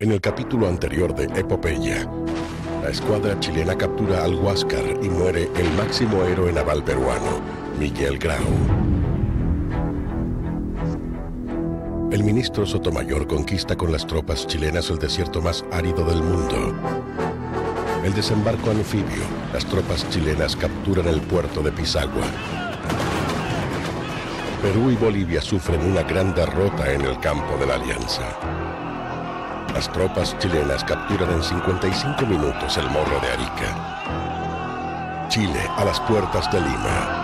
En el capítulo anterior de Epopeya, la escuadra chilena captura al Huáscar y muere el máximo héroe naval peruano, Miguel Grau. El ministro Sotomayor conquista con las tropas chilenas el desierto más árido del mundo. El desembarco anfibio, las tropas chilenas capturan el puerto de Pisagua. Perú y Bolivia sufren una gran derrota en el campo de la Alianza. Las tropas chilenas capturan en 55 minutos el morro de Arica. Chile a las puertas de Lima.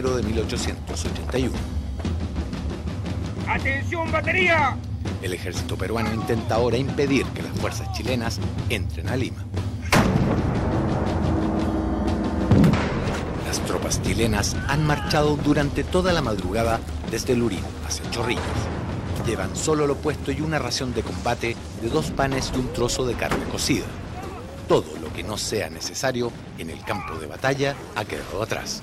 Enero de 1881. ¡Atención, batería! El ejército peruano intenta ahora impedir que las fuerzas chilenas entren a Lima. Las tropas chilenas han marchado durante toda la madrugada desde Lurín hacia Chorrillos. Llevan solo lo puesto y una ración de combate de dos panes y un trozo de carne cocida. Todo lo que no sea necesario en el campo de batalla ha quedado atrás.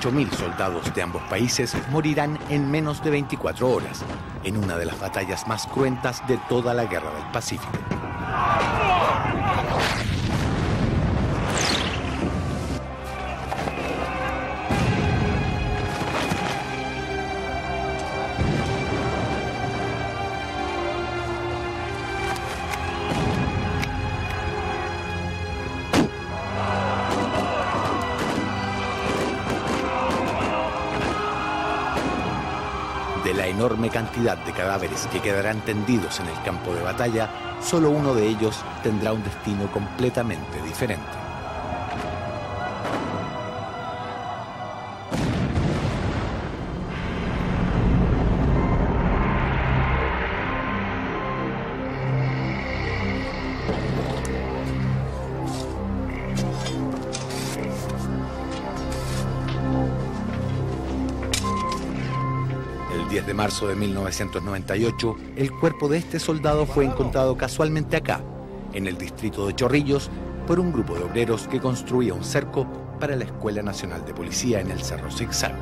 8.000 soldados de ambos países morirán en menos de 24 horas, en una de las batallas más cruentas de toda la Guerra del Pacífico. De cadáveres que quedarán tendidos en el campo de batalla, solo uno de ellos tendrá un destino completamente diferente. El 10 de marzo de 1998, el cuerpo de este soldado fue encontrado casualmente acá, en el distrito de Chorrillos, por un grupo de obreros que construía un cerco para la Escuela Nacional de Policía en el Cerro Zigzag.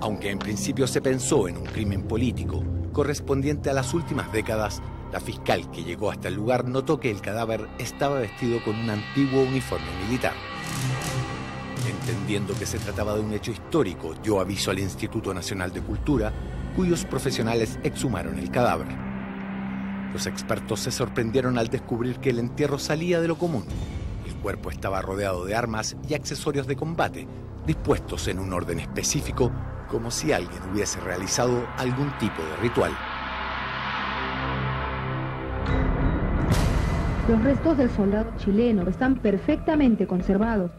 Aunque en principio se pensó en un crimen político correspondiente a las últimas décadas, la fiscal que llegó hasta el lugar notó que el cadáver estaba vestido con un antiguo uniforme militar. Entendiendo que se trataba de un hecho histórico, dio aviso al Instituto Nacional de Cultura, cuyos profesionales exhumaron el cadáver. Los expertos se sorprendieron al descubrir que el entierro salía de lo común. El cuerpo estaba rodeado de armas y accesorios de combate, dispuestos en un orden específico, como si alguien hubiese realizado algún tipo de ritual. Los restos del soldado chileno están perfectamente conservados.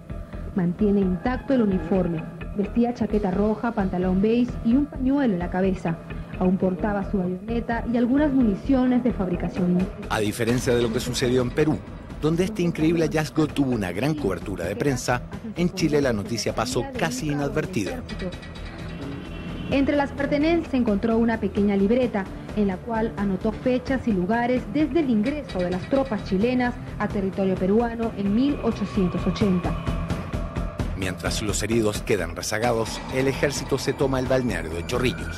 Mantiene intacto el uniforme. Vestía chaqueta roja, pantalón beige y un pañuelo en la cabeza. Aún portaba su bayoneta y algunas municiones de fabricación. A diferencia de lo que sucedió en Perú, donde este increíble hallazgo tuvo una gran cobertura de prensa, en Chile la noticia pasó casi inadvertida. Entre las pertenencias se encontró una pequeña libreta en la cual anotó fechas y lugares desde el ingreso de las tropas chilenas a territorio peruano en 1880. Mientras los heridos quedan rezagados, el ejército se toma el balneario de Chorrillos.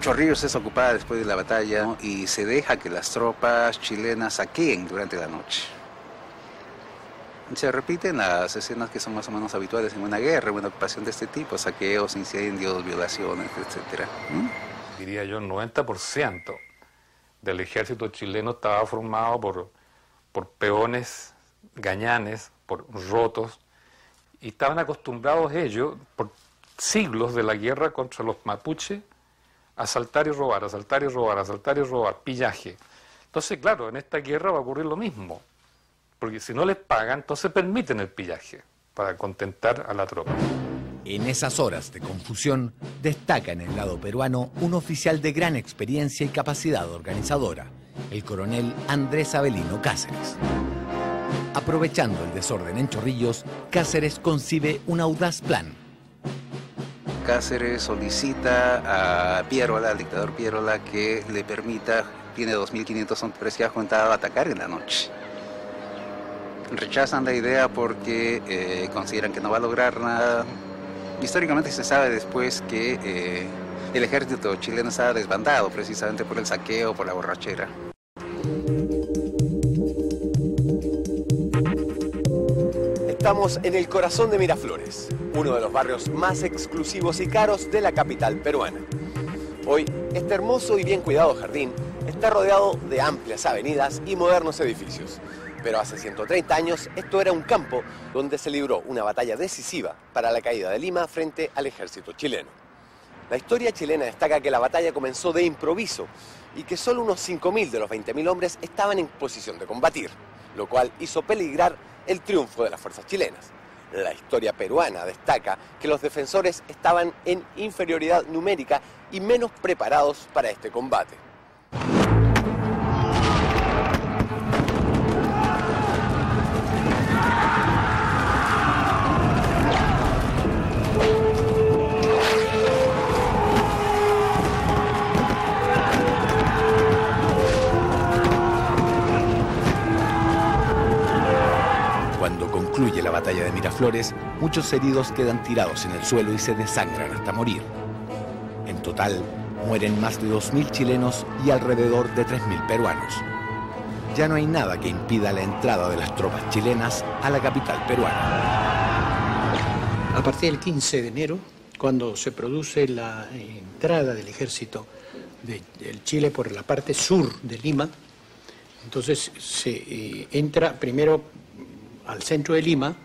Chorrillos es ocupada después de la batalla y se deja que las tropas chilenas saqueen durante la noche. Se repiten las escenas que son más o menos habituales en una guerra, en una ocupación de este tipo, saqueos, incendios, violaciones, etc. Diría yo, el 90% del ejército chileno estaba formado por, por peones, gañanes, por rotos, y estaban acostumbrados ellos, por siglos de la guerra contra los mapuches, a asaltar y robar, asaltar y robar, asaltar y robar, pillaje. Entonces, claro, en esta guerra va a ocurrir lo mismo, porque si no les pagan, entonces permiten el pillaje para contentar a la tropa. En esas horas de confusión, destaca en el lado peruano un oficial de gran experiencia y capacidad organizadora, el coronel Andrés Avelino Cáceres. Aprovechando el desorden en Chorrillos, Cáceres concibe un audaz plan Cáceres solicita a Pierola, al dictador Pierola, que le permita, tiene 2.500 hombres ya juntados, atacar en la noche. Rechazan la idea porque eh, consideran que no va a lograr nada. Históricamente se sabe después que eh, el ejército chileno estaba desbandado precisamente por el saqueo, por la borrachera. Estamos en el corazón de Miraflores, uno de los barrios más exclusivos y caros de la capital peruana. Hoy, este hermoso y bien cuidado jardín está rodeado de amplias avenidas y modernos edificios. Pero hace 130 años esto era un campo donde se libró una batalla decisiva para la caída de Lima frente al ejército chileno. La historia chilena destaca que la batalla comenzó de improviso y que solo unos 5.000 de los 20.000 hombres estaban en posición de combatir, lo cual hizo peligrar el triunfo de las fuerzas chilenas. La historia peruana destaca que los defensores estaban en inferioridad numérica y menos preparados para este combate. De Miraflores, muchos heridos quedan tirados en el suelo y se desangran hasta morir. En total, mueren más de 2.000 chilenos y alrededor de 3.000 peruanos. Ya no hay nada que impida la entrada de las tropas chilenas a la capital peruana. A partir del 15 de enero, cuando se produce la entrada del ejército del Chile por la parte sur de Lima, entonces se eh, entra primero al centro de Lima,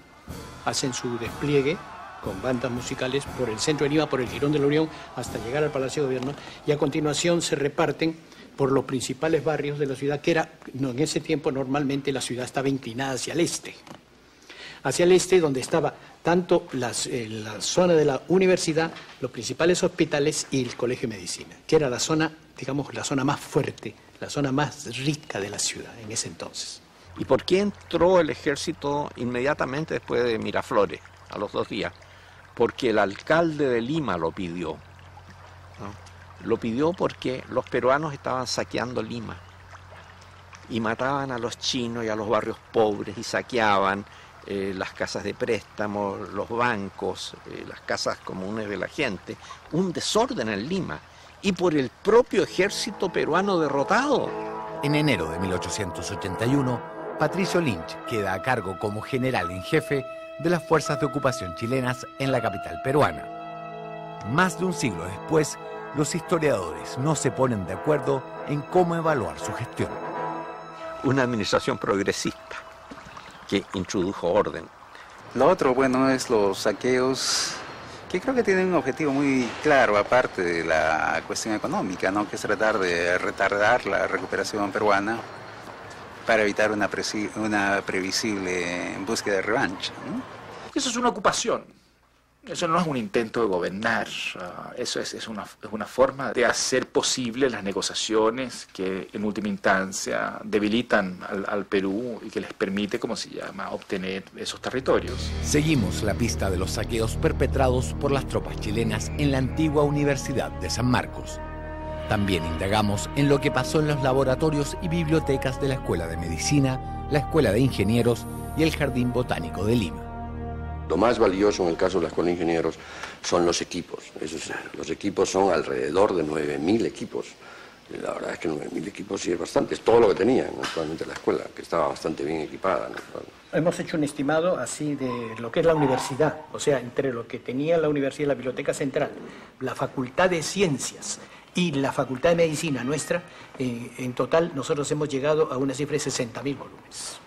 hacen su despliegue con bandas musicales por el centro de Lima, por el Girón de la Unión, hasta llegar al Palacio de Gobierno, y a continuación se reparten por los principales barrios de la ciudad, que era, en ese tiempo normalmente la ciudad estaba inclinada hacia el este, hacia el este donde estaba tanto eh, la zona de la universidad, los principales hospitales y el Colegio de Medicina, que era la zona, digamos, la zona más fuerte, la zona más rica de la ciudad en ese entonces. ¿Y por qué entró el ejército inmediatamente después de Miraflores, a los dos días? Porque el alcalde de Lima lo pidió. Lo pidió porque los peruanos estaban saqueando Lima y mataban a los chinos y a los barrios pobres y saqueaban eh, las casas de préstamo, los bancos, eh, las casas comunes de la gente. Un desorden en Lima y por el propio ejército peruano derrotado. En enero de 1881, Patricio Lynch queda a cargo como general en jefe de las fuerzas de ocupación chilenas en la capital peruana. Más de un siglo después, los historiadores no se ponen de acuerdo en cómo evaluar su gestión. Una administración progresista que introdujo orden. Lo otro, bueno, es los saqueos que creo que tienen un objetivo muy claro, aparte de la cuestión económica, ¿no? que es tratar de retardar la recuperación peruana para evitar una, una previsible búsqueda de revancha. Eso es una ocupación, eso no es un intento de gobernar, ah, eso es, es, una, es, una, forma de hacer posible las negociaciones que en última instancia debilitan al, al, Perú y que les permite, como se llama, obtener esos territorios. Seguimos la pista de los saqueos perpetrados por las tropas chilenas en la antigua Universidad de San Marcos. También indagamos en lo que pasó en los laboratorios y bibliotecas de la Escuela de Medicina, la Escuela de Ingenieros y el Jardín Botánico de Lima. Lo más valioso en el caso de la Escuela de Ingenieros son los equipos. los equipos son alrededor de 9.000 equipos. La verdad es que 9.000 equipos sí es bastante, es todo lo que tenía actualmente la escuela, que estaba bastante bien equipada. Hemos hecho un estimado así de lo que es la universidad, o sea, entre lo que tenía la universidad y la Biblioteca Central, la Facultad de Ciencias y la Facultad de Medicina nuestra, eh, en total nosotros hemos llegado a una cifra de 60.000 volúmenes.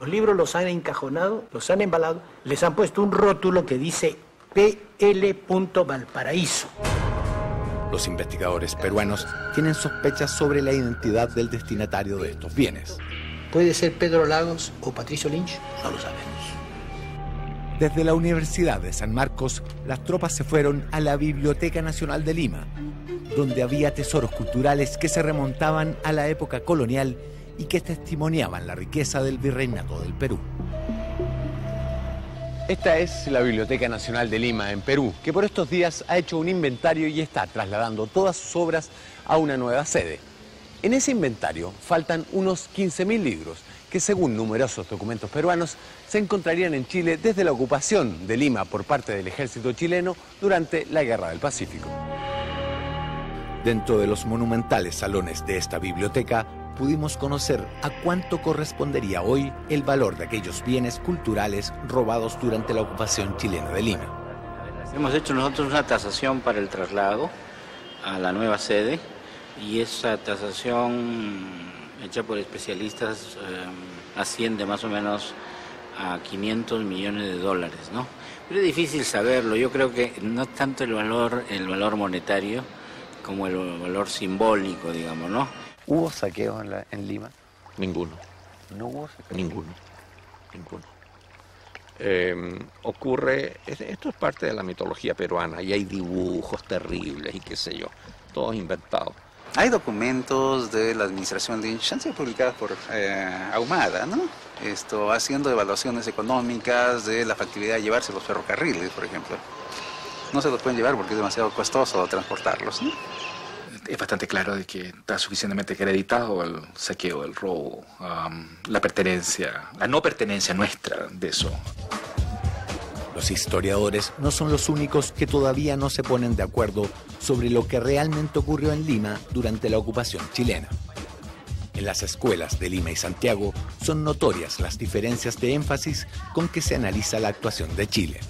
Los libros los han encajonado, los han embalado, les han puesto un rótulo que dice PL. Valparaíso. Los investigadores peruanos tienen sospechas sobre la identidad del destinatario de estos bienes. ¿Puede ser Pedro Lagos o Patricio Lynch? No lo sabemos. Desde la Universidad de San Marcos, las tropas se fueron a la Biblioteca Nacional de Lima, donde había tesoros culturales que se remontaban a la época colonial y que testimoniaban la riqueza del virreinato del Perú. Esta es la Biblioteca Nacional de Lima, en Perú, que por estos días ha hecho un inventario y está trasladando todas sus obras a una nueva sede. En ese inventario faltan unos 15.000 libros que según numerosos documentos peruanos se encontrarían en Chile desde la ocupación de Lima por parte del ejército chileno durante la Guerra del Pacífico. Dentro de los monumentales salones de esta biblioteca pudimos conocer a cuánto correspondería hoy el valor de aquellos bienes culturales robados durante la ocupación chilena de Lima. Hemos hecho nosotros una tasación para el traslado a la nueva sede y esa tasación hecha por especialistas eh, asciende más o menos a 500 millones de dólares, ¿no? Pero es difícil saberlo. Yo creo que no tanto el valor, el valor monetario como el valor simbólico, digamos, ¿no? ¿Hubo saqueos en, Lima? Ninguno. ¿No hubo saqueos? Ninguno. Ninguno. Em, ocurre, esto es parte de la mitología peruana y hay dibujos terribles y qué sé yo, todos inventados. Hay documentos de la administración de han sido publicados por eh, Ahumada, ¿no? Esto, haciendo evaluaciones económicas de la factibilidad de llevarse los ferrocarriles, por ejemplo. No se los pueden llevar porque es demasiado costoso transportarlos, ¿no? es bastante claro de que está suficientemente acreditado el saqueo, el robo, la pertenencia, la no pertenencia nuestra de eso. Los historiadores no son los únicos que todavía no se ponen de acuerdo sobre lo que realmente ocurrió en Lima durante la ocupación chilena. En las escuelas de Lima y Santiago son notorias las diferencias de énfasis con que se analiza la actuación de Chile.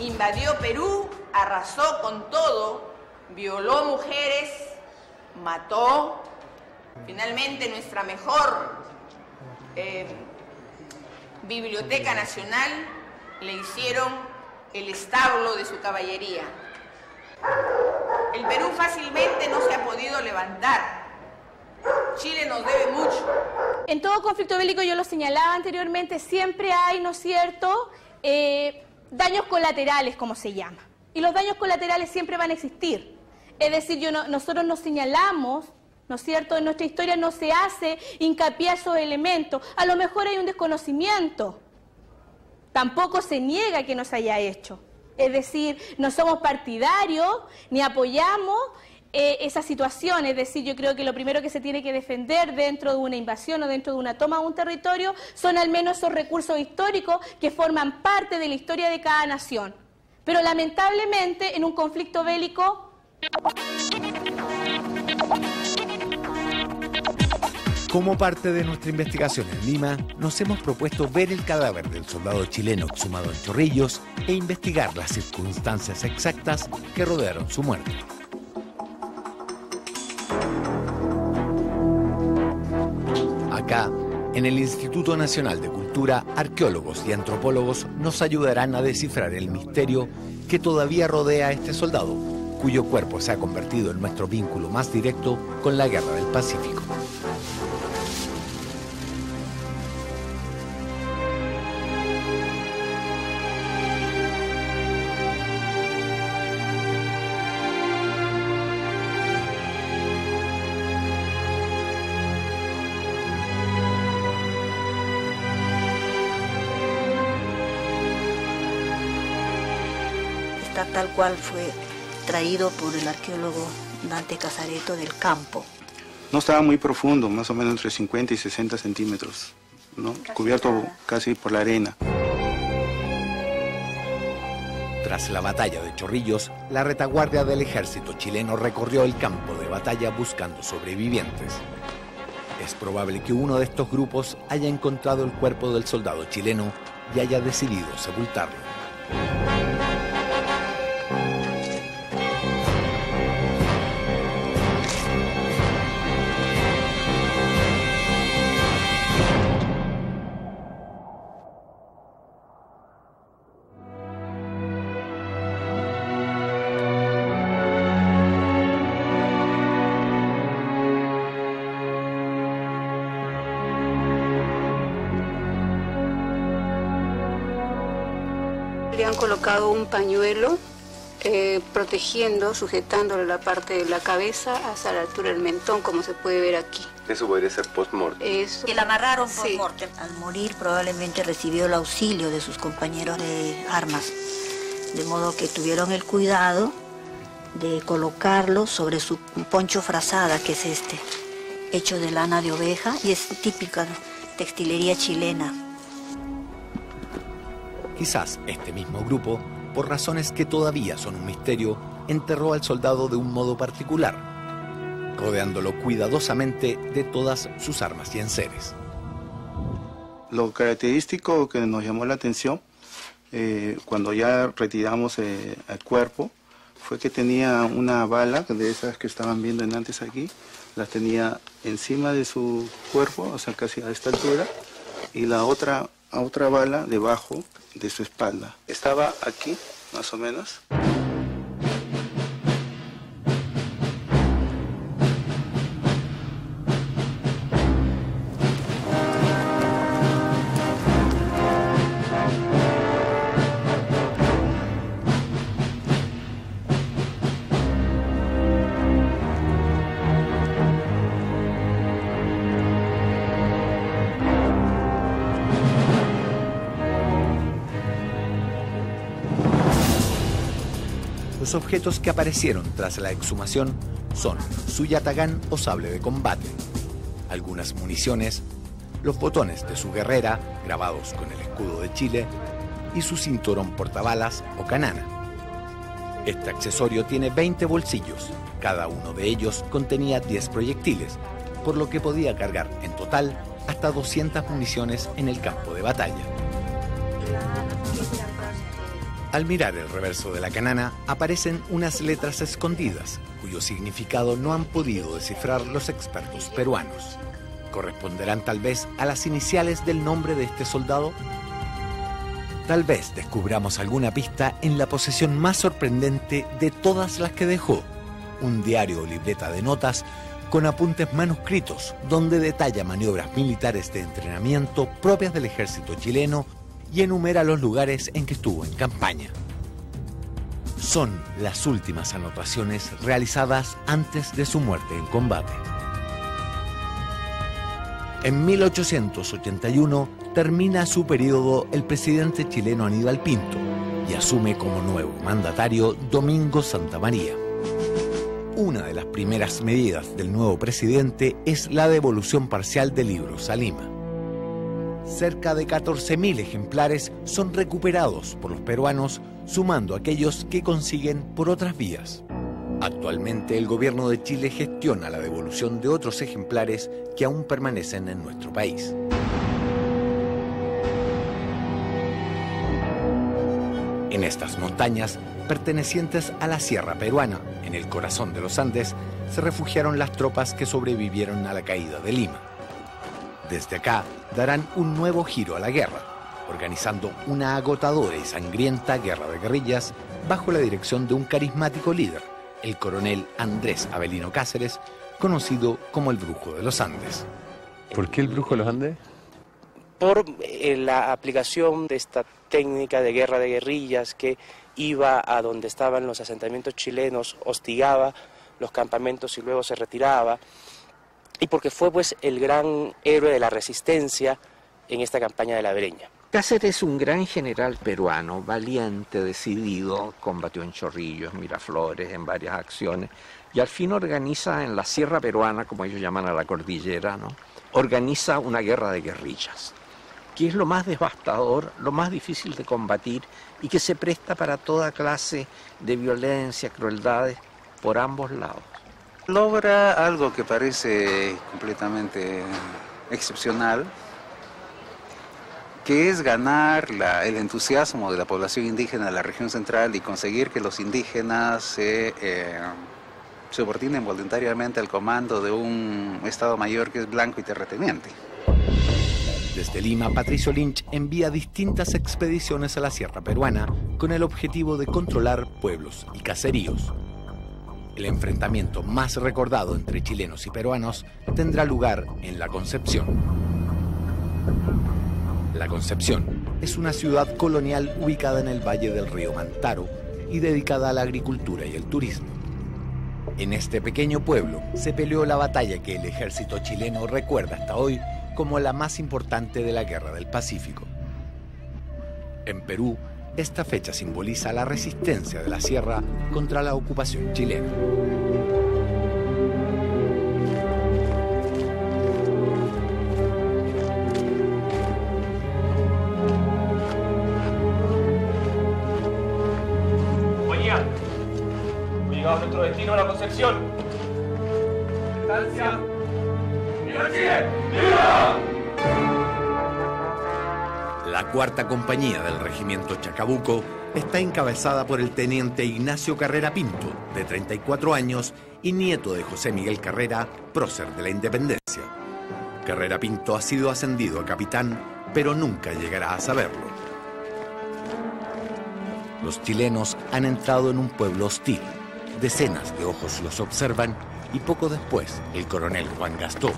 Invadió Perú, arrasó con todo violó mujeres, mató. Finalmente nuestra mejor eh, Biblioteca Nacional le hicieron el establo de su caballería. El Perú fácilmente no se ha podido levantar. Chile nos debe mucho. En todo conflicto bélico, yo lo señalaba anteriormente, siempre hay, ¿no es cierto?, eh, daños colaterales, como se llama. Y los daños colaterales siempre van a existir. Es decir, yo nosotros nos señalamos, ¿no es cierto? En nuestra historia no se hace hincapié a esos elementos. A lo mejor hay un desconocimiento. Tampoco se niega que nos haya hecho. Es decir, no somos partidarios ni apoyamos eh, esa situación. Es decir, yo creo que lo primero que se tiene que defender dentro de una invasión o dentro de una toma de un territorio son al menos esos recursos históricos que forman parte de la historia de cada nación. Pero lamentablemente en un conflicto bélico como parte de nuestra investigación en Lima, nos hemos propuesto ver el cadáver del soldado chileno exhumado en Chorrillos e investigar las circunstancias exactas que rodearon su muerte. Acá, en el Instituto Nacional de Cultura, arqueólogos y antropólogos nos ayudarán a descifrar el misterio que todavía rodea a este soldado cuyo cuerpo se ha convertido en nuestro vínculo más directo con la Guerra del Pacífico. Tal cual fue traído por el arqueólogo Dante Casareto del campo. No estaba muy profundo, más o menos entre 50 y 60 centímetros, ¿no? cubierto casi por la arena. Tras la batalla de Chorrillos, la retaguardia del ejército chileno recorrió el campo de batalla buscando sobrevivientes. Es probable que uno de estos grupos haya encontrado el cuerpo del soldado chileno y haya decidido sepultarlo. Colocado un pañuelo eh, protegiendo, sujetándole la parte de la cabeza hasta la altura del mentón, como se puede ver aquí. Eso podría ser post-mortem. Eso. Que la amarraron por mortem. Al morir probablemente recibió el auxilio de sus compañeros de armas, de modo que tuvieron el cuidado de colocarlo sobre su poncho frazada, que es este, hecho de lana de oveja y es típica textilería chilena. Quizás este mismo grupo, por razones que todavía son un misterio, enterró al soldado de un modo particular, rodeándolo cuidadosamente de todas sus armas y enseres. Lo característico que nos llamó la atención eh, cuando ya retiramos eh, el cuerpo fue que tenía una bala de esas que estaban viendo en antes aquí, las tenía encima de su cuerpo, o sea, casi a esta altura, y la otra, otra bala debajo de su espalda. Estaba aquí, más o menos. Los objetos que aparecieron tras la exhumación son su yatagán o sable de combate, algunas municiones, los botones de su guerrera grabados con el escudo de Chile y su cinturón portabalas o canana. Este accesorio tiene 20 bolsillos, cada uno de ellos contenía 10 proyectiles, por lo que podía cargar en total hasta 200 municiones en el campo de batalla. Al mirar el reverso de la canana aparecen unas letras escondidas, cuyo significado no han podido descifrar los expertos peruanos. ¿Corresponderán tal vez a las iniciales del nombre de este soldado? Tal vez descubramos alguna pista en la posesión más sorprendente de todas las que dejó, un diario o libreta de notas con apuntes manuscritos donde detalla maniobras militares de entrenamiento propias del ejército chileno y enumera los lugares en que estuvo en campaña. Son las últimas anotaciones realizadas antes de su muerte en combate. En 1881 termina su periodo el presidente chileno Aníbal Pinto y asume como nuevo mandatario Domingo Santa María. Una de las primeras medidas del nuevo presidente es la devolución parcial de libros a Lima. Cerca de 14.000 ejemplares son recuperados por los peruanos, sumando aquellos que consiguen por otras vías. Actualmente el gobierno de Chile gestiona la devolución de otros ejemplares que aún permanecen en nuestro país. En estas montañas, pertenecientes a la Sierra Peruana, en el corazón de los Andes, se refugiaron las tropas que sobrevivieron a la caída de Lima. Desde acá darán un nuevo giro a la guerra, organizando una agotadora y sangrienta guerra de guerrillas bajo la dirección de un carismático líder, el coronel Andrés Avelino Cáceres, conocido como el Brujo de los Andes. ¿Por qué el Brujo de los Andes? Por eh, la aplicación de esta técnica de guerra de guerrillas que iba a donde estaban los asentamientos chilenos, hostigaba los campamentos y luego se retiraba y porque fue pues el gran héroe de la resistencia en esta campaña de la Breña. Cáceres, un gran general peruano, valiente, decidido, combatió en Chorrillos, Miraflores, en varias acciones, y al fin organiza en la Sierra Peruana, como ellos llaman a la cordillera, ¿no? organiza una guerra de guerrillas, que es lo más devastador, lo más difícil de combatir y que se presta para toda clase de violencia, crueldades por ambos lados. Logra algo que parece completamente excepcional, que es ganar el entusiasmo de la población indígena de la región central y conseguir que los indígenas se eh, subordinen voluntariamente al comando de un Estado Mayor que es blanco y terrateniente. Desde Lima, Patricio Lynch envía distintas expediciones a la sierra peruana con el objetivo de controlar pueblos y caseríos. El enfrentamiento más recordado entre chilenos y peruanos tendrá lugar en La Concepción. La Concepción es una ciudad colonial ubicada en el valle del río Mantaro y dedicada a la agricultura y el turismo. En este pequeño pueblo se peleó la batalla que el ejército chileno recuerda hasta hoy como la más importante de la Guerra del Pacífico. En Perú, esta fecha simboliza la resistencia de la sierra contra la ocupación chilena. Llegado a nuestro destino la Concepción. ¡Viva Chile! ¡Viva! La cuarta compañía del regimiento Chacabuco está encabezada por el teniente Ignacio Carrera Pinto, de 34 años y nieto de José Miguel Carrera, prócer de la independencia. Carrera Pinto ha sido ascendido a capitán, pero nunca llegará a saberlo. Los chilenos han entrado en un pueblo hostil. Decenas de ojos los observan y poco después el coronel Juan Gastó,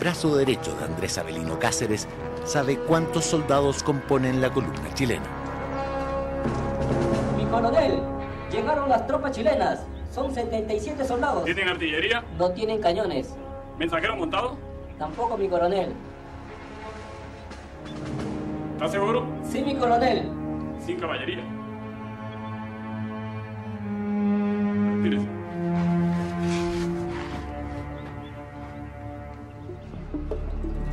brazo derecho de Andrés Avelino Cáceres, sabe cuántos soldados componen la columna chilena. Mi coronel, llegaron las tropas chilenas. Son 77 soldados. ¿Tienen artillería? No tienen cañones. ¿Mensajero montado? Tampoco, mi coronel. ¿Estás seguro? Sí, mi coronel. Sin caballería. Retírese.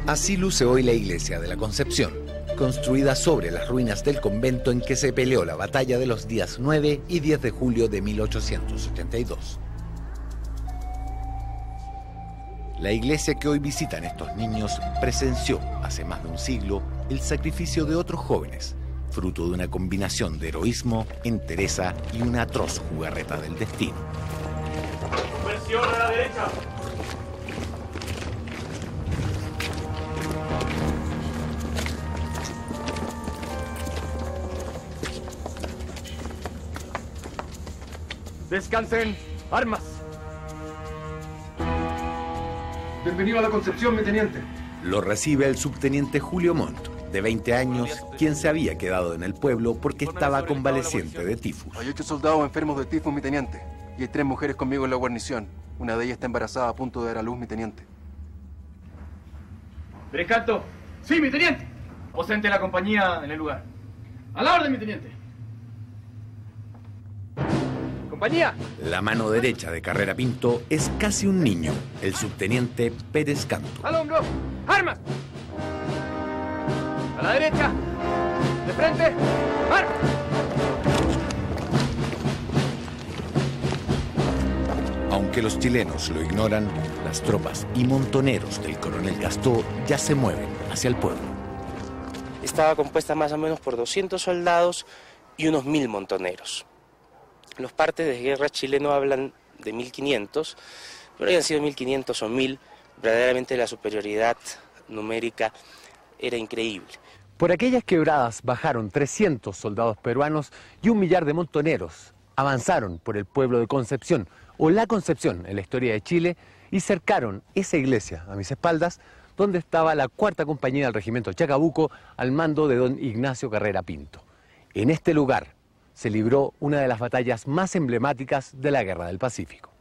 Así luce hoy la iglesia de la Concepción, construida sobre las ruinas del convento en que se peleó la batalla de los días 9 y 10 de julio de 1882. La iglesia que hoy visitan estos niños presenció hace más de un siglo el sacrificio de otros jóvenes, fruto de una combinación de heroísmo, entereza y una atroz jugarreta del destino. A la derecha. Descansen. Armas. Bienvenido a la Concepción, mi teniente. Lo recibe el subteniente Julio Montt, de 20 años, quien se había quedado en el pueblo porque estaba convaleciente de tifus. Hay ocho soldados enfermos de tifus, mi teniente. Y hay tres mujeres conmigo en la guarnición. Una de ellas está embarazada a punto de dar a luz, mi teniente. Brescanto. Sí, mi teniente. Ausente la compañía en el lugar. A la orden, mi teniente. Compañía. La mano derecha de Carrera Pinto es casi un niño, el subteniente Pérez Canto. Al hombro. Armas. A la derecha. De frente. Armas. Aunque los chilenos lo ignoran, las tropas y montoneros del coronel Gastó ya se mueven hacia el pueblo. Estaba compuesta más o menos por 200 soldados y unos mil montoneros. Los partes de guerra chileno hablan de 1500, pero hayan sido 1500 o 1000, verdaderamente la superioridad numérica era increíble. Por aquellas quebradas bajaron 300 soldados peruanos y un millar de montoneros. Avanzaron por el pueblo de Concepción, o La Concepción en la historia de Chile, y cercaron esa iglesia a mis espaldas, donde estaba la cuarta compañía del regimiento Chacabuco al mando de don Ignacio Carrera Pinto. En este lugar se libró una de las batallas más emblemáticas de la Guerra del Pacífico.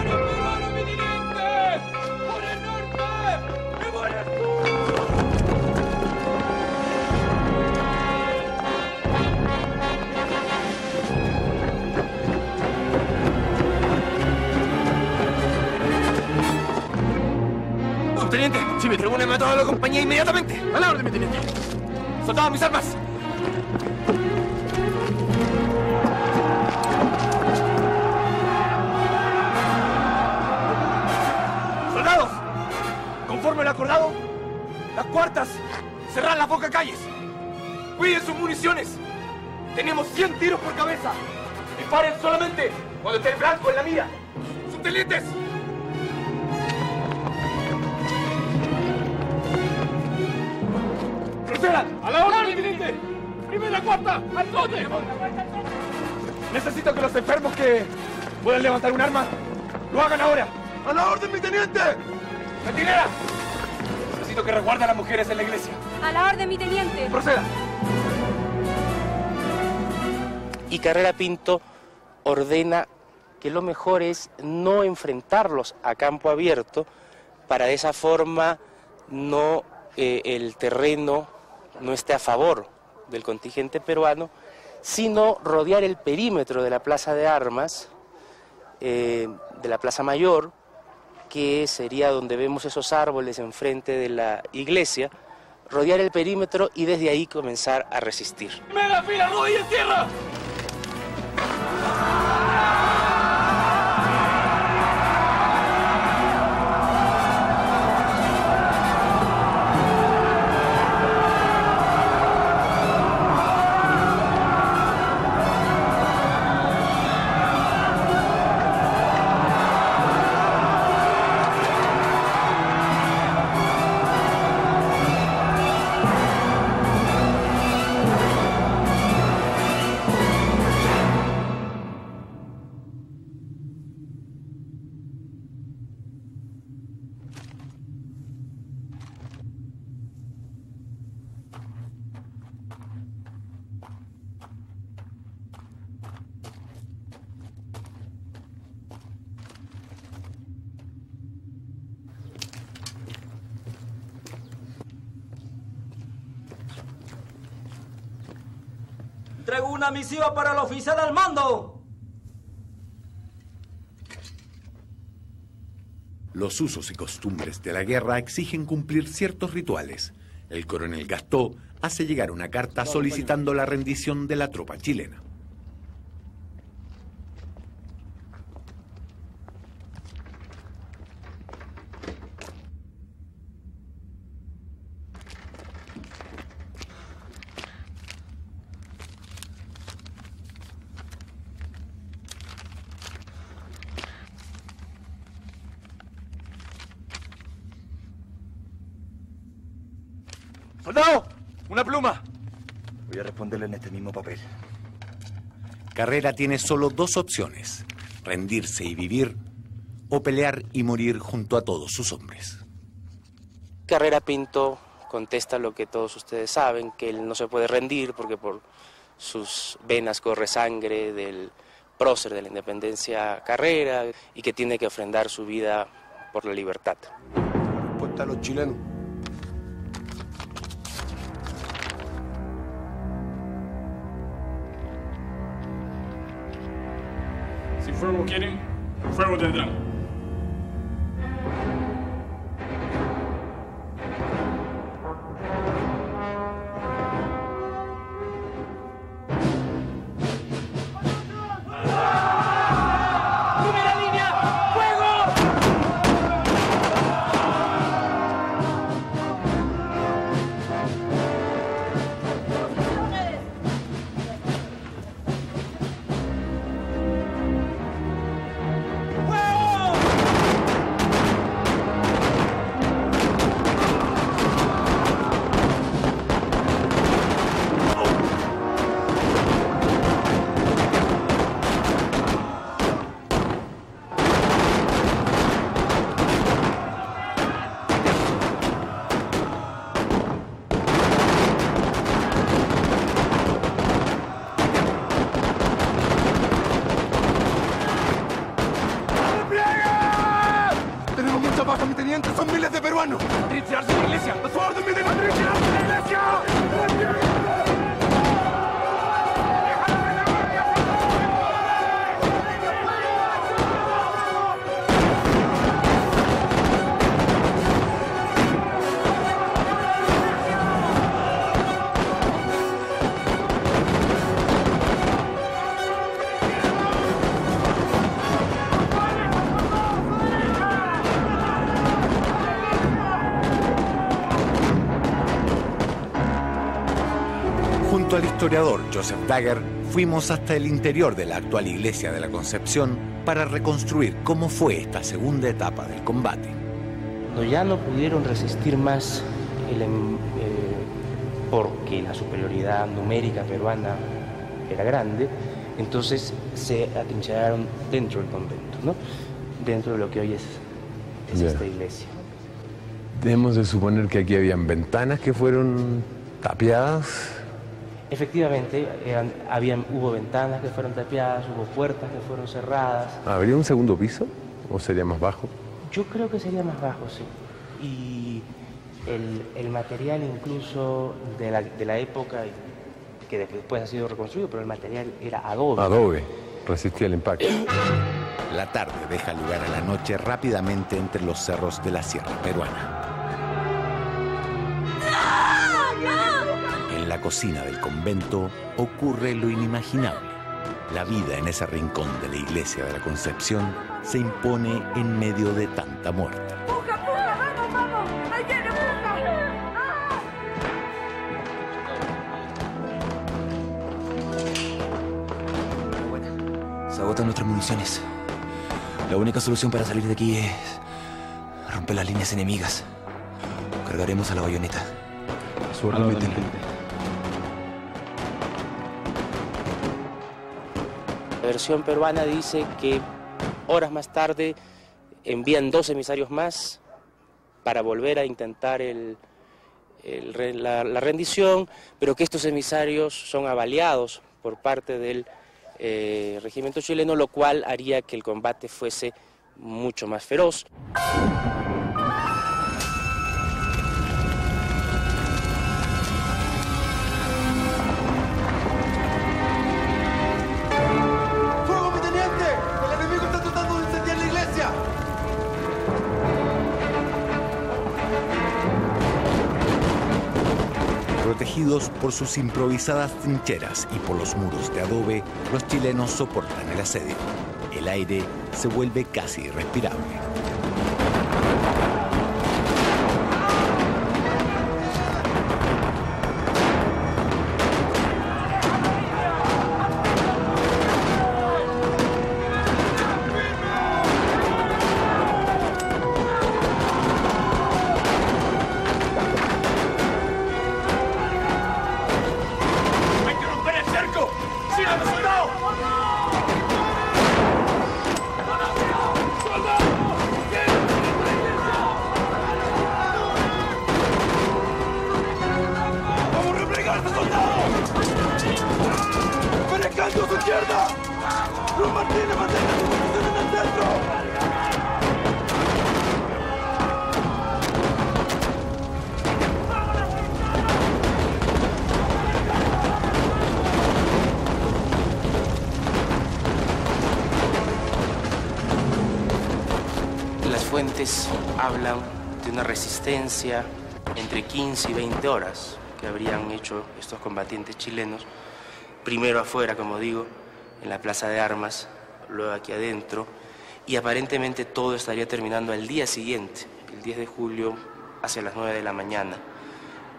¡Peruano, peruano, mi ¡Por el norte! ¡Y por el sur! Teniente, si me tribuna a toda la compañía inmediatamente. A la orden, mi teniente. Soltad mis armas. Lo acordado, las cuartas cerrar las bocas calles. Cuiden sus municiones. Tenemos 100 tiros por cabeza. Disparen solamente cuando esté el blanco en la mira. ¡Subtenientes! ¡Procedan! ¡A la orden, mi teniente! ¡Primera cuarta! ¡Al trote! Necesito que los enfermos que puedan levantar un arma lo hagan ahora. ¡A la orden, mi teniente! ¡Centinela! Que resguarden a las mujeres en la iglesia. A la orden, mi teniente. ¡Proceda! Y Carrera Pinto ordena que lo mejor es no enfrentarlos a campo abierto para de esa forma no eh, el terreno no esté a favor del contingente peruano, sino rodear el perímetro de la Plaza de Armas, eh, de la Plaza Mayor, que sería donde vemos esos árboles enfrente de la iglesia, rodear el perímetro y desde ahí comenzar a resistir. ¡Primera fila, rodilla en tierra! Traigo una misiva para el oficial al mando. Los usos y costumbres de la guerra exigen cumplir ciertos rituales. El coronel Gastó hace llegar una carta solicitando la rendición de la tropa chilena. ¡Soldado! ¡Una pluma! Voy a responderle en este mismo papel. Carrera tiene solo dos opciones, rendirse y vivir o pelear y morir junto a todos sus hombres. Carrera Pinto contesta lo que todos ustedes saben, que él no se puede rendir porque por sus venas corre sangre del prócer de la independencia Carrera y que tiene que ofrendar su vida por la libertad. Respuesta a los chilenos. Fuego quieren, fuego tendrán. Historiador Joseph Dagger, fuimos hasta el interior de la actual iglesia de la Concepción para reconstruir cómo fue esta segunda etapa del combate. Cuando ya no pudieron resistir más el, em- eh, porque la superioridad numérica peruana era grande, entonces se atrincheraron dentro del convento, ¿no? dentro de lo que hoy es, es esta iglesia. Debemos de suponer que aquí habían ventanas que fueron tapiadas. Efectivamente, eran- habían, hubo ventanas que fueron tapiadas, hubo puertas que fueron cerradas. ¿Habría un segundo piso o sería más bajo? Yo creo que sería más bajo, sí. Y el, el material incluso de la, de la época, que después ha sido reconstruido, pero el material era adobe. Adobe, resistía el impacto. La tarde deja lugar a la noche rápidamente entre los cerros de la sierra peruana. Cocina del convento ocurre lo inimaginable. La vida en ese rincón de la iglesia de la Concepción se impone en medio de tanta muerte. ¡Puja, puja! ¡Vamos, vamos! ¡Ahí viene, puja! Se agotan nuestras municiones. La única solución para salir de aquí es romper las líneas enemigas. Cargaremos a la bayoneta. La versión peruana dice que horas más tarde envían dos emisarios más para volver a intentar el- la rendición, pero que estos emisarios son avaliados por parte del eh, regimiento chileno, lo cual haría que el combate fuese mucho más feroz. Protegidos por sus improvisadas trincheras y por los muros de adobe, los chilenos soportan el asedio. El aire se vuelve casi irrespirable. Entre 15 y 20 horas que habrían hecho estos combatientes chilenos, primero afuera, como digo, en la plaza de armas, luego aquí adentro, y aparentemente todo estaría terminando al día siguiente, el 10 de julio, hacia las 9 de la mañana.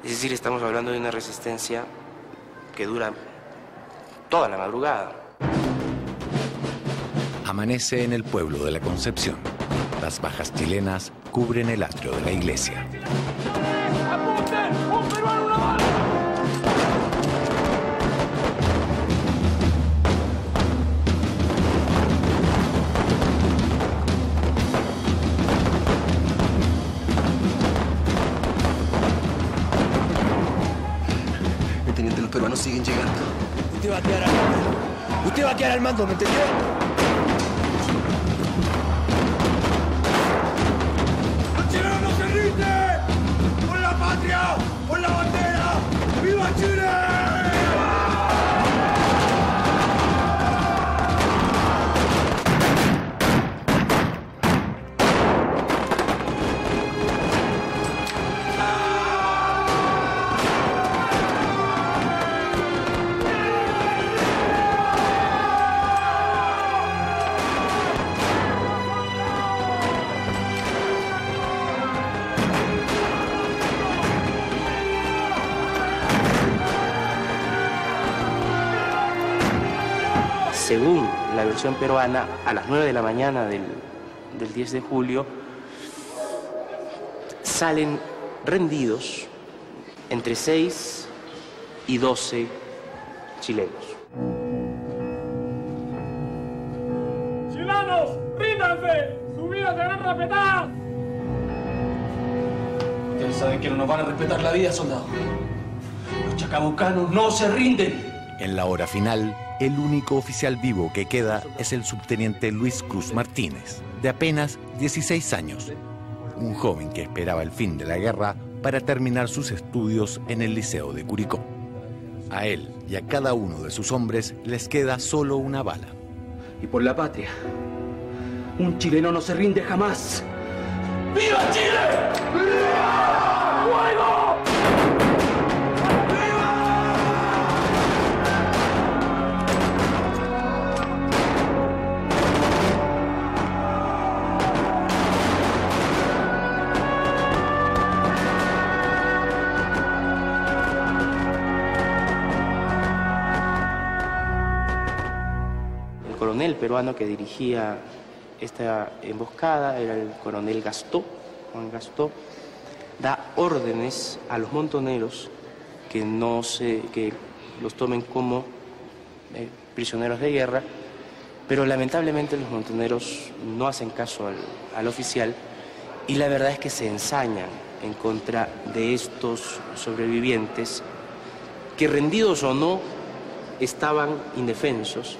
Es decir, estamos hablando de una resistencia que dura toda la madrugada. Amanece en el pueblo de la Concepción. Las bajas chilenas cubren el atrio de la iglesia. Mando. Usted va a versión peruana, a las 9 de la mañana del, del 10 de julio, salen rendidos entre 6 y 12 chilenos. ¡Ciudadanos, ríndanse! ¡Su vida serán respetadas! Ustedes saben que no nos van a respetar la vida, soldado. Los chacabucanos no se rinden. En la hora final, el único oficial vivo que queda es el subteniente Luis Cruz Martínez, de apenas 16 años, un joven que esperaba el fin de la guerra para terminar sus estudios en el Liceo de Curicó. A él y a cada uno de sus hombres les queda solo una bala. Y por la patria, un chileno no se rinde jamás. ¡Viva Chile! ¡Viva! Coronel peruano que dirigía esta emboscada era el coronel Gastó, Juan Gastó, da órdenes a los montoneros que no se, que los tomen como eh, prisioneros de guerra, pero lamentablemente los montoneros no hacen caso al, al oficial y la verdad es que se ensañan en contra de estos sobrevivientes que rendidos o no estaban indefensos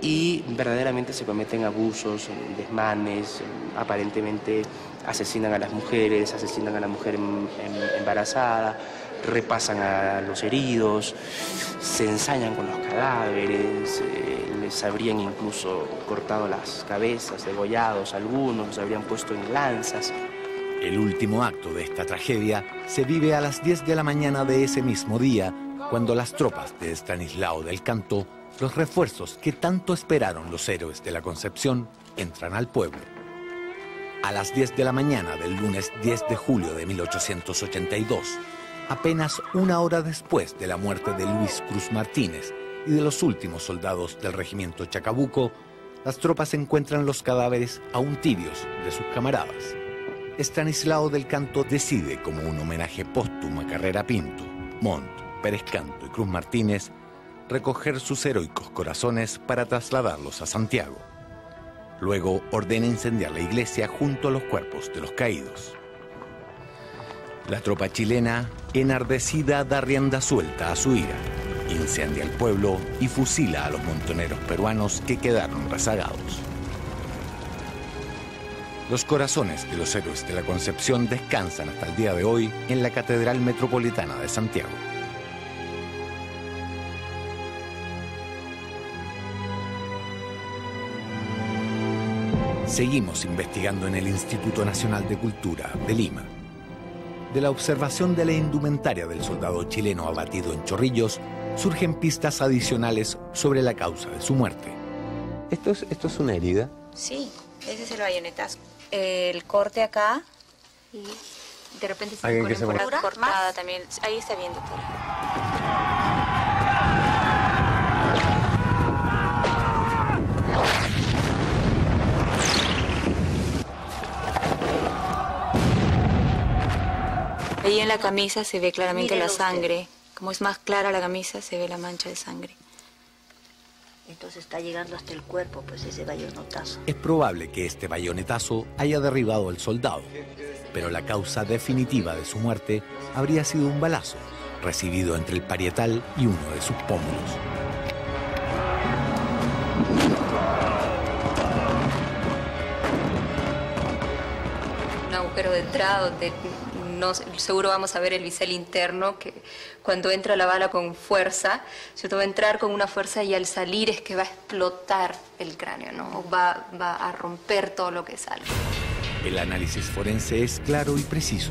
y verdaderamente se cometen abusos, desmanes, aparentemente asesinan a las mujeres, asesinan a la mujer em- em- embarazada, repasan a los heridos, se ensañan con los cadáveres, eh, les habrían incluso cortado las cabezas, degollados algunos, los habrían puesto en lanzas. El último acto de esta tragedia se vive a las 10 de la mañana de ese mismo día, cuando las tropas de Estanislao del Canto, los refuerzos que tanto esperaron los héroes de la Concepción, entran al pueblo. A las 10 de la mañana del lunes 10 de julio de 1882, apenas una hora después de la muerte de Luis Cruz Martínez y de los últimos soldados del regimiento Chacabuco, las tropas encuentran los cadáveres aún tibios de sus camaradas. Estanislao del Canto decide, como un homenaje póstumo a Carrera Pinto, Montt, Pérez Canto y Cruz Martínez, recoger sus heroicos corazones para trasladarlos a Santiago. Luego ordena incendiar la iglesia junto a los cuerpos de los caídos. La tropa chilena, enardecida, da rienda suelta a su ira, incendia el pueblo y fusila a los montoneros peruanos que quedaron rezagados. Los corazones de los héroes de la Concepción descansan hasta el día de hoy en la Catedral Metropolitana de Santiago. Seguimos investigando en el Instituto Nacional de Cultura de Lima. De la observación de la indumentaria del soldado chileno abatido en Chorrillos, surgen pistas adicionales sobre la causa de su muerte. ¿Esto es, esto es una herida? Sí, ese es el bayonetazo. El corte acá y de repente se ¿Alguien pone que se por la cortada también. Ahí está bien, doctora. Ahí en la camisa se ve claramente Mírelo la usted. sangre. Como es más clara la camisa, se ve la mancha de sangre. Entonces está llegando hasta el cuerpo, pues ese bayonotazo. Es probable que este bayonetazo haya derribado al soldado, pero la causa definitiva de su muerte habría sido un balazo recibido entre el parietal y uno de sus pómulos. un agujero de entrada donde seguro vamos a ver el bisel interno que cuando entra la bala con fuerza, ¿cierto? va a entrar con una fuerza y al salir es que va a explotar el cráneo, ¿no? va, va a romper todo lo que sale. El análisis forense es claro y preciso,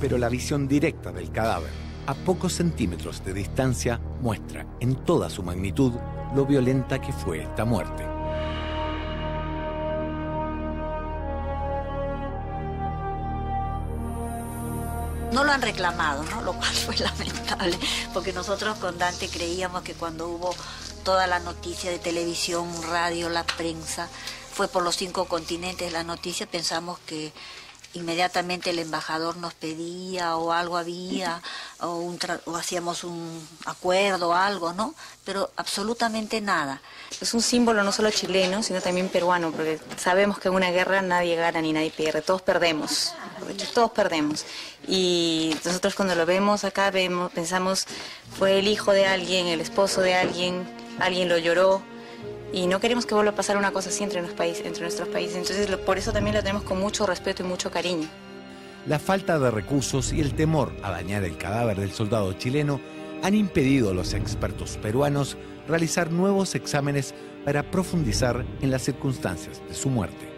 pero la visión directa del cadáver, a pocos centímetros de distancia, muestra en toda su magnitud lo violenta que fue esta muerte. No lo han reclamado, ¿no? Lo cual fue lamentable, porque nosotros con Dante creíamos que cuando hubo toda la noticia de televisión, radio, la prensa, fue por los cinco continentes la noticia, pensamos que inmediatamente el embajador nos pedía o algo había o, hacíamos un acuerdo o algo, ¿no? Pero absolutamente nada. Es un símbolo no solo chileno, sino también peruano, porque sabemos que en una guerra nadie gana ni nadie pierde, todos perdemos, todos perdemos. Y nosotros cuando lo vemos acá vemos, pensamos, fue el hijo de alguien, el esposo de alguien, alguien lo lloró, y no queremos que vuelva a pasar una cosa así entre, entre nuestros países. Entonces por eso también lo tenemos con mucho respeto y mucho cariño. La falta de recursos y el temor a dañar el cadáver del soldado chileno han impedido a los expertos peruanos realizar nuevos exámenes para profundizar en las circunstancias de su muerte.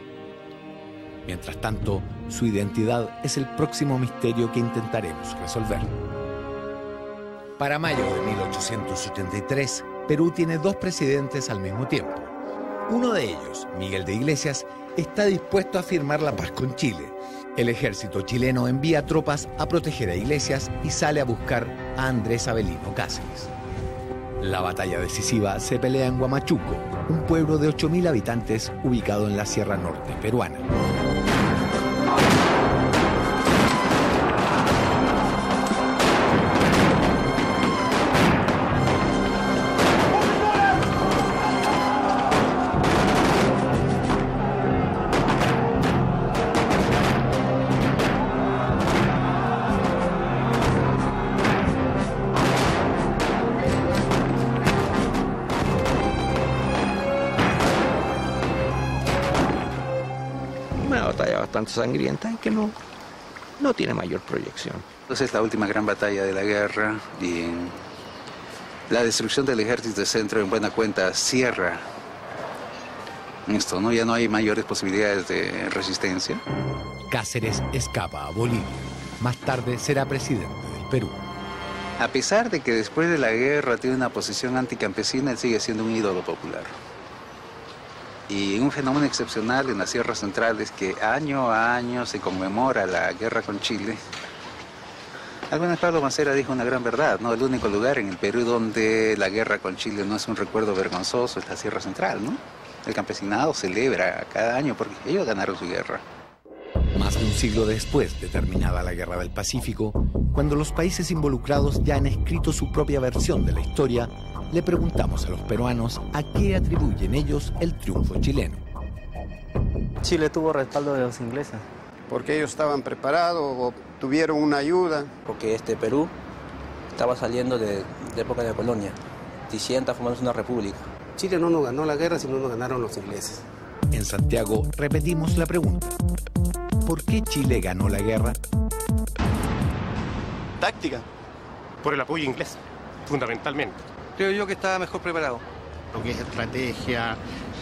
Mientras tanto, su identidad es el próximo misterio que intentaremos resolver. Para mayo de 1883, Perú tiene dos presidentes al mismo tiempo. Uno de ellos, Miguel de Iglesias, está dispuesto a firmar la paz con Chile. El ejército chileno envía tropas a proteger a Iglesias y sale a buscar a Andrés Avelino Cáceres. La batalla decisiva se pelea en Huamachuco, un pueblo de 8.000 habitantes ubicado en la Sierra Norte peruana. Sangrienta y que no, no tiene mayor proyección. Entonces es la última gran batalla de la guerra y la destrucción del ejército de centro en buena cuenta cierra esto, ¿no? Ya no hay mayores posibilidades de resistencia. Cáceres escapa a Bolivia. Más tarde será presidente del Perú. A pesar de que después de la guerra tiene una posición anticampesina, él sigue siendo un ídolo popular y un fenómeno excepcional en las sierras centrales que año a año se conmemora la guerra con Chile. Alguna vez Pablo Mancera dijo una gran verdad, ¿no? El único lugar en el Perú donde la guerra con Chile no es un recuerdo vergonzoso es la Sierra Central, ¿no? El campesinado celebra cada año porque ellos ganaron su guerra. Más de un siglo después de terminada la Guerra del Pacífico, cuando los países involucrados ya han escrito su propia versión de la historia, le preguntamos a los peruanos a qué atribuyen ellos el triunfo chileno. Chile tuvo respaldo de los ingleses. Porque ellos estaban preparados o tuvieron una ayuda. Porque este Perú estaba saliendo de, época de colonia, diciendo formándose una república. Chile no nos ganó la guerra, sino nos ganaron los ingleses. En Santiago repetimos la pregunta. ¿Por qué Chile ganó la guerra? Táctica. Por el apoyo inglés, fundamentalmente creo yo que estaba mejor preparado. Lo que es estrategia,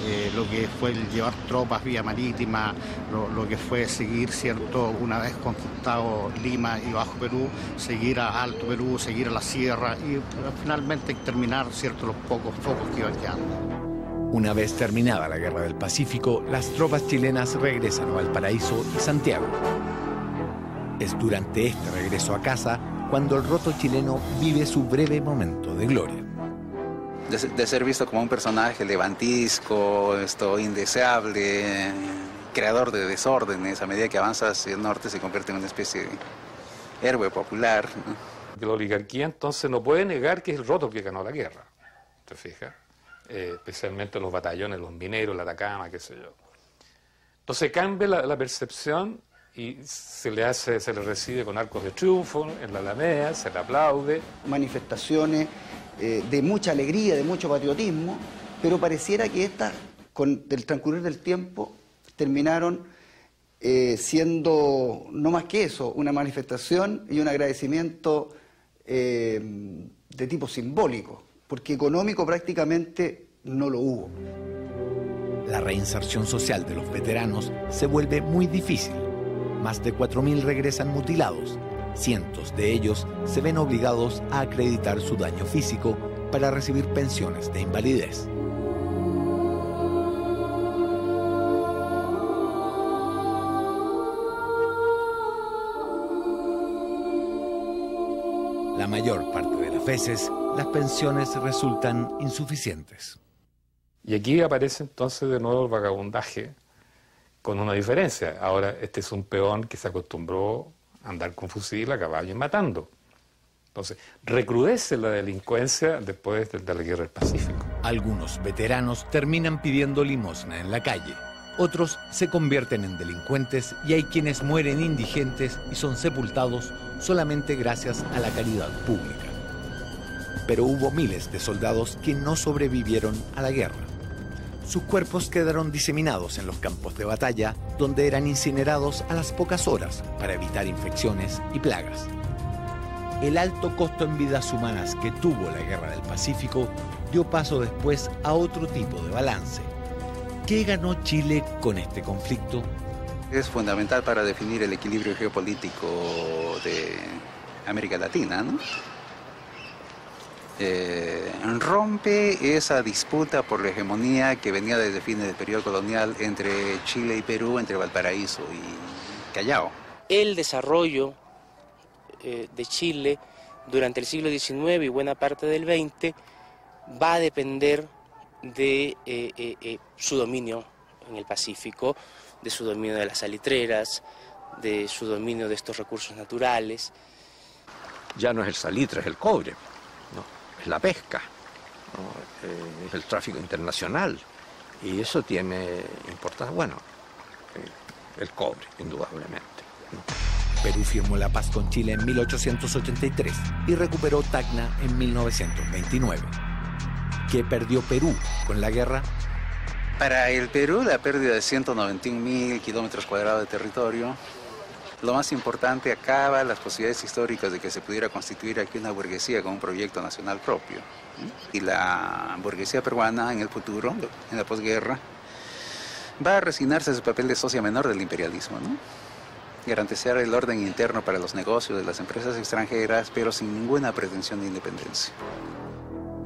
eh, lo que fue el llevar tropas vía marítima, lo, que fue seguir, ¿cierto? Una vez conquistado Lima y Bajo Perú, seguir a Alto Perú, seguir a la sierra y finalmente terminar, ¿cierto? Los pocos focos que iban quedando. Una vez terminada la Guerra del Pacífico, las tropas chilenas regresan a Valparaíso y Santiago. Es durante este regreso a casa cuando el roto chileno vive su breve momento de gloria de, ser visto como un personaje levantisco, esto indeseable, creador de desórdenes, a medida que avanza hacia el norte se convierte en una especie de héroe popular. La oligarquía entonces no puede negar que es el roto que ganó la guerra, ¿te fijas? Eh, especialmente los batallones, los mineros, la Atacama, qué sé yo. Entonces cambia la, la, percepción y se le hace, se le recibe con arcos de triunfo en la Alameda, se le aplaude. Manifestaciones eh, de mucha alegría, de mucho patriotismo, pero pareciera que estas, con el transcurrir del tiempo, terminaron eh, siendo no más que eso, una manifestación y un agradecimiento eh, de tipo simbólico, porque económico prácticamente no lo hubo. La reinserción social de los veteranos se vuelve muy difícil. Más de 4.000 regresan mutilados Cientos de ellos se ven obligados a acreditar su daño físico para recibir pensiones de invalidez. La mayor parte de las veces, las pensiones resultan insuficientes. Y aquí aparece entonces de nuevo el vagabundaje, con una diferencia. Ahora este es un peón que se acostumbró andar con fusil a caballo y matando. Entonces, recrudece la delincuencia después de, la Guerra del Pacífico. Algunos veteranos terminan pidiendo limosna en la calle. Otros se convierten en delincuentes y hay quienes mueren indigentes y son sepultados solamente gracias a la caridad pública. Pero hubo miles de soldados que no sobrevivieron a la guerra. Sus cuerpos quedaron diseminados en los campos de batalla, donde eran incinerados a las pocas horas para evitar infecciones y plagas. El alto costo en vidas humanas que tuvo la Guerra del Pacífico dio paso después a otro tipo de balance. ¿Qué ganó Chile con este conflicto? Es fundamental para definir el equilibrio geopolítico de América Latina, ¿no? Eh, rompe esa disputa por la hegemonía que venía desde fines del periodo colonial entre Chile y Perú, entre Valparaíso y Callao. El desarrollo eh, de Chile durante el siglo XIX y buena parte del XX va a depender de eh, eh, su dominio en el Pacífico, de su dominio de las salitreras, de su dominio de estos recursos naturales. Ya no es el salitre, es el cobre, la pesca, ¿no? es el tráfico internacional. Y eso tiene importancia, bueno, el cobre, indudablemente. Perú firmó la paz con Chile en 1883 y recuperó Tacna en 1929. ¿Qué perdió Perú con la guerra? Para el Perú, la pérdida de 191 mil kilómetros cuadrados de territorio. Lo más importante, acaba las posibilidades históricas de que se pudiera constituir aquí una burguesía con un proyecto nacional propio. Y la burguesía peruana en el futuro, en la posguerra, va a resignarse a su papel de socia menor del imperialismo. ¿no? garantizar el orden interno para los negocios de las empresas extranjeras, pero sin ninguna pretensión de independencia.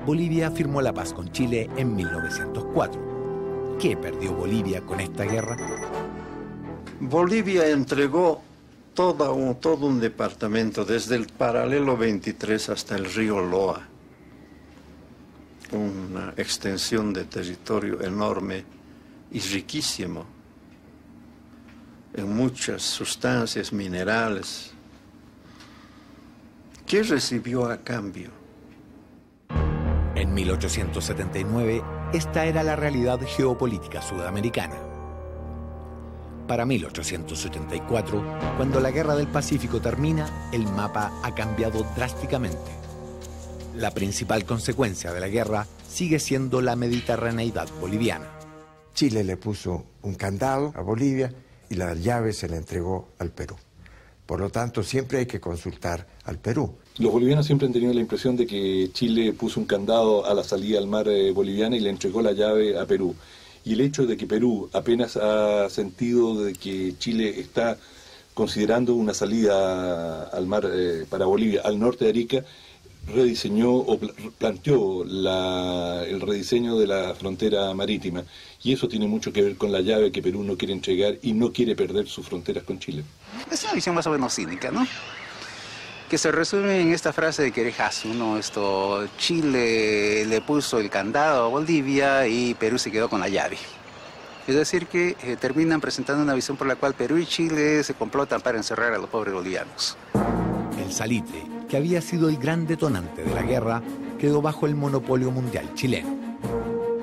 Bolivia firmó la paz con Chile en 1904. ¿Qué perdió Bolivia con esta guerra? Bolivia entregó todo un, todo un departamento, desde el paralelo 23 hasta el río Loa. Una extensión de territorio enorme y riquísimo en muchas sustancias minerales. ¿Qué recibió a cambio? En 1879, esta era la realidad geopolítica sudamericana. Para 1884, cuando la Guerra del Pacífico termina, el mapa ha cambiado drásticamente. La principal consecuencia de la guerra sigue siendo la mediterraneidad boliviana. Chile le puso un candado a Bolivia y la llave se la entregó al Perú. Por lo tanto, siempre hay que consultar al Perú. Los bolivianos siempre han tenido la impresión de que Chile puso un candado a la salida al mar eh, boliviana y le entregó la llave a Perú. Y el hecho de que Perú apenas ha sentido de que Chile está considerando una salida al mar eh, para Bolivia, al norte de Arica, rediseñó o planteó el rediseño de la frontera marítima. Y eso tiene mucho que ver con la llave que Perú no quiere entregar y no quiere perder sus fronteras con Chile. Es una visión más o menos cínica, ¿no? Que se resume en esta frase de Querejazo, ¿no? Esto, Chile le puso el candado a Bolivia y Perú se quedó con la llave. Es decir, que eh, terminan presentando una visión por la cual Perú y Chile se complotan para encerrar a los pobres bolivianos. El salitre, que había sido el gran detonante de la guerra, quedó bajo el monopolio mundial chileno.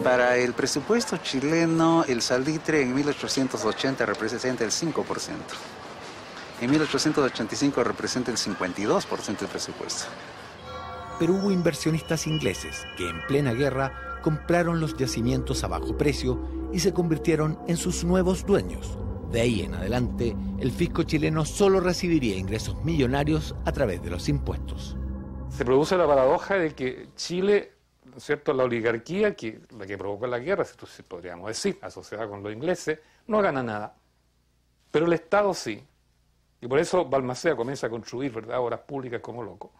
Para el presupuesto chileno, el salitre en 1880 representa el 5%. En 1885 representa el 52% del presupuesto. Pero hubo inversionistas ingleses que en plena guerra compraron los yacimientos a bajo precio y se convirtieron en sus nuevos dueños. De ahí en adelante, el fisco chileno solo recibiría ingresos millonarios a través de los impuestos. Se produce la paradoja de que Chile cierto? La oligarquía, que, la que provocó la guerra, si podríamos decir, asociada con los ingleses, no gana nada. Pero el Estado sí. Y por eso Balmaceda comienza a construir ¿verdad? obras públicas como loco.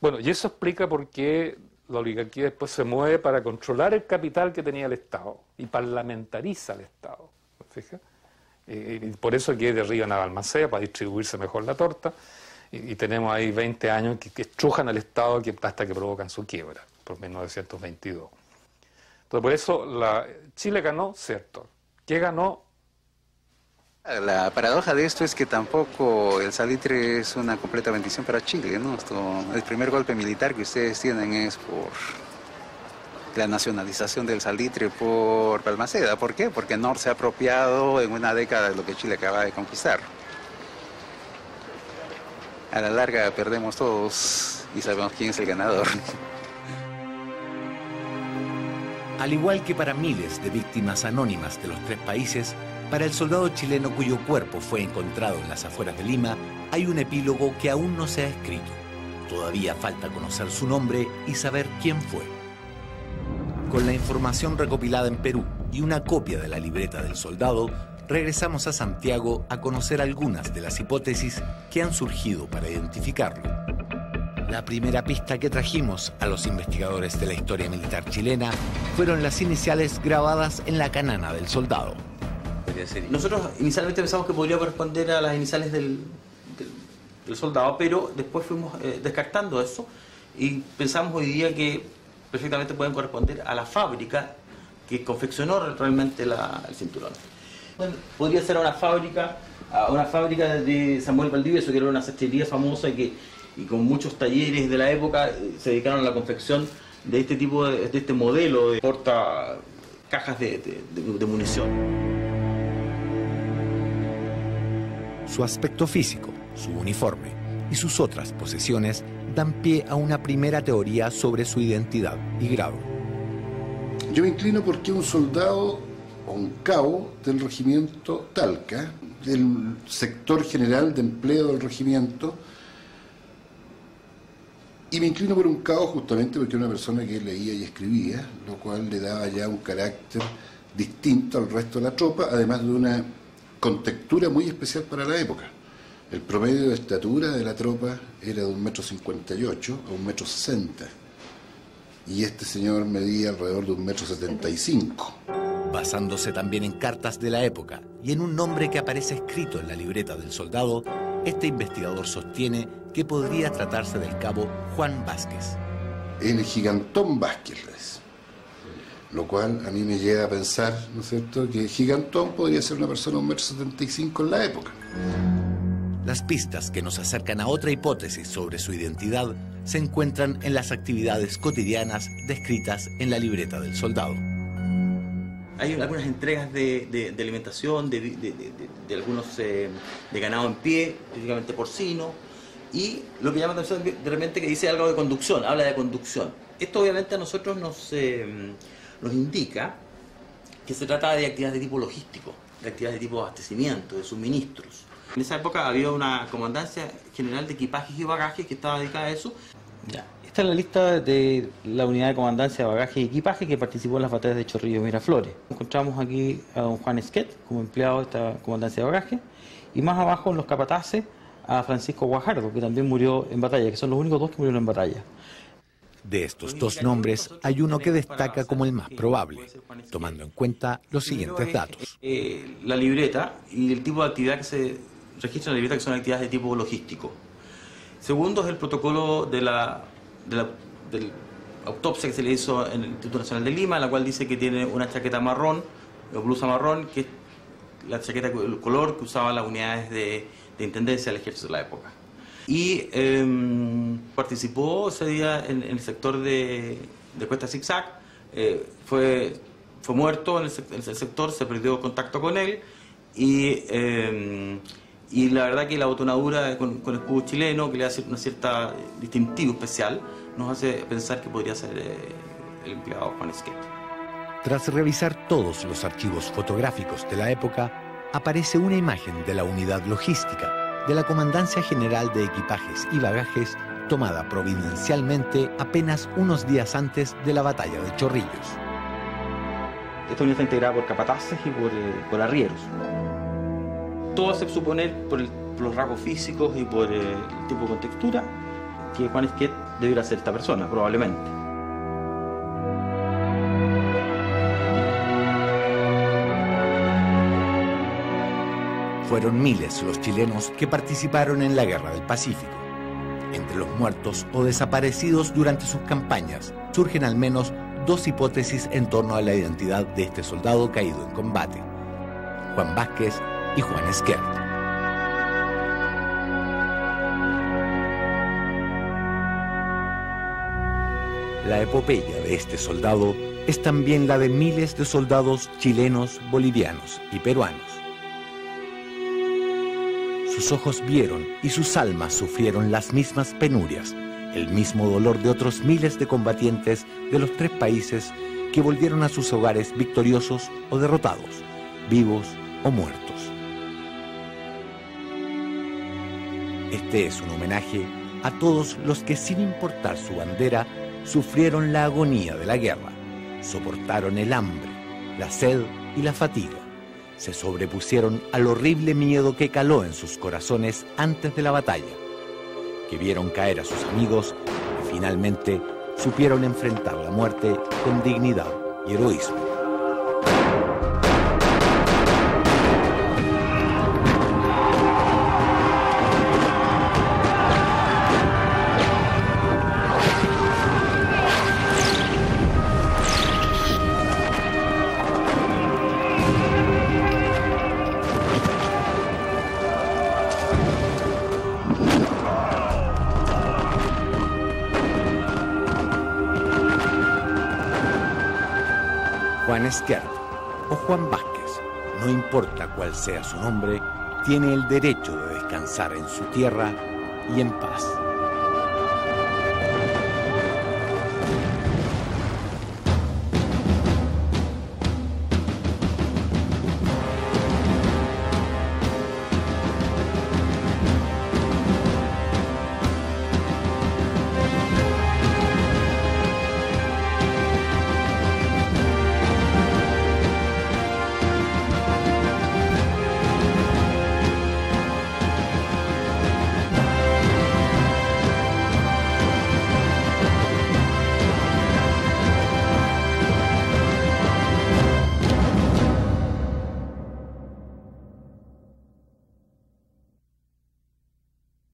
Bueno, y eso explica por qué la oligarquía después se mueve para controlar el capital que tenía el Estado y parlamentariza el Estado. ¿Fija? Y por eso que derriban a Balmaceda para distribuirse mejor la torta. Y, y tenemos ahí 20 años que, que estrujan al Estado hasta que provocan su quiebra, por 1922. Entonces, por eso Chile ganó, cierto. ¿Qué ganó? La paradoja de esto es que tampoco el salitre es una completa bendición para Chile, ¿no? El primer golpe militar que ustedes tienen es por la nacionalización del salitre por Balmaceda. ¿Por qué? Porque Nor se ha apropiado en una década de lo que Chile acaba de conquistar. A la larga perdemos todos y sabemos quién es el ganador. Al igual que para miles de víctimas anónimas de los tres países, para el soldado chileno cuyo cuerpo fue encontrado en las afueras de Lima, hay un epílogo que aún no se ha escrito. Todavía falta conocer su nombre y saber quién fue. Con la información recopilada en Perú y una copia de la libreta del soldado, regresamos a Santiago a conocer algunas de las hipótesis que han surgido para identificarlo. La primera pista que trajimos a los investigadores de la historia militar chilena fueron las iniciales grabadas en la canana del soldado. Nosotros inicialmente pensamos que podría corresponder a las iniciales del, del, del soldado, pero después fuimos eh, descartando eso y pensamos hoy día que perfectamente pueden corresponder a la fábrica que confeccionó realmente la, el cinturón. Podría ser una fábrica, a una fábrica de Samuel Valdivieso, que era una sastrería famosa y que y con muchos talleres de la época eh, se dedicaron a la confección de este tipo de, de este modelo de porta cajas de, de, de, de munición. Su aspecto físico, su uniforme y sus otras posesiones dan pie a una primera teoría sobre su identidad y grado. Yo me inclino porque un soldado o un cabo del regimiento Talca, del sector general de empleo del regimiento, y me inclino por un cabo justamente porque era una persona que leía y escribía, lo cual le daba ya un carácter distinto al resto de la tropa, además de una contextura muy especial para la época. El promedio de estatura de la tropa era de un metro cincuenta y ocho a un metro sesenta. Y este señor medía alrededor de un metro setenta y cinco. Basándose también en cartas de la época y en un nombre que aparece escrito en la libreta del soldado, este investigador sostiene que podría tratarse del cabo Juan Vázquez. El gigantón Vázquez, lo cual a mí me lleva a pensar, ¿no es cierto?, que Gigantón podría ser una persona de un metro setenta y cinco en la época. Las pistas que nos acercan a otra hipótesis sobre su identidad se encuentran en las actividades cotidianas descritas en la libreta del soldado. Hay algunas entregas de, de, de alimentación, de, de algunos eh, de ganado en pie, típicamente porcino, y lo que llama la atención de repente que dice algo de conducción, habla de conducción. Esto obviamente a nosotros nos, eh, nos indica que se trata de actividades de tipo logístico, de actividades de tipo abastecimiento, de suministros. En esa época había una comandancia general de equipajes y bagajes que estaba dedicada a eso. Ya. Esta es la lista de la unidad de comandancia de bagaje y equipaje que participó en las batallas de Chorrillos y Miraflores. Encontramos aquí a don Juan Esquet como empleado de esta comandancia de bagaje y más abajo en los capataces a Francisco Guajardo, que también murió en batalla, que son los únicos dos que murieron en batalla. De estos dos nombres hay uno que destaca como el más probable, tomando en cuenta los siguientes datos. Eh, la libreta y el tipo de actividad que se registra en la libreta, que son actividades de tipo logístico. Segundo es el protocolo de la, autopsia que se le hizo en el Instituto Nacional de Lima, en la cual dice que tiene una chaqueta marrón, o blusa marrón, que es la chaqueta, el color que usaban las unidades de, de intendencia del ejército de la época. Y eh, participó ese día en, en, el sector de, de Cuesta Zigzag, eh, fue, fue muerto en el, en el, sector, se perdió contacto con él. Y, eh, y la verdad que la botonadura con, con, el escudo chileno, que le hace una cierta distintivo especial, nos hace pensar que podría ser eh, el empleado Juan Esquet. Tras revisar todos los archivos fotográficos de la época, aparece una imagen de la unidad logística de la Comandancia General de Equipajes y Bagajes tomada providencialmente apenas unos días antes de la batalla de Chorrillos. Esta unidad está integrada por capataces y por, eh, arrieros. Todo hace suponer, por, los rasgos físicos y por eh, el tipo de contextura, que Juan Esquet debiera ser esta persona, probablemente. Fueron miles los chilenos que participaron en la Guerra del Pacífico. Entre los muertos o desaparecidos durante sus campañas surgen al menos dos hipótesis en torno a la identidad de este soldado caído en combate, Juan Vázquez y Juan Esquerdo. La epopeya de este soldado es también la de miles de soldados chilenos, bolivianos y peruanos. Sus ojos vieron y sus almas sufrieron las mismas penurias, el mismo dolor de otros miles de combatientes de los tres países que volvieron a sus hogares victoriosos o derrotados, vivos o muertos. Este es un homenaje a todos los que sin importar su bandera sufrieron la agonía de la guerra, soportaron el hambre, la sed y la fatiga, se sobrepusieron al horrible miedo que caló en sus corazones antes de la batalla, que vieron caer a sus amigos y finalmente supieron enfrentar la muerte con dignidad y heroísmo. Cuál sea su nombre, tiene el derecho de descansar en su tierra y en paz.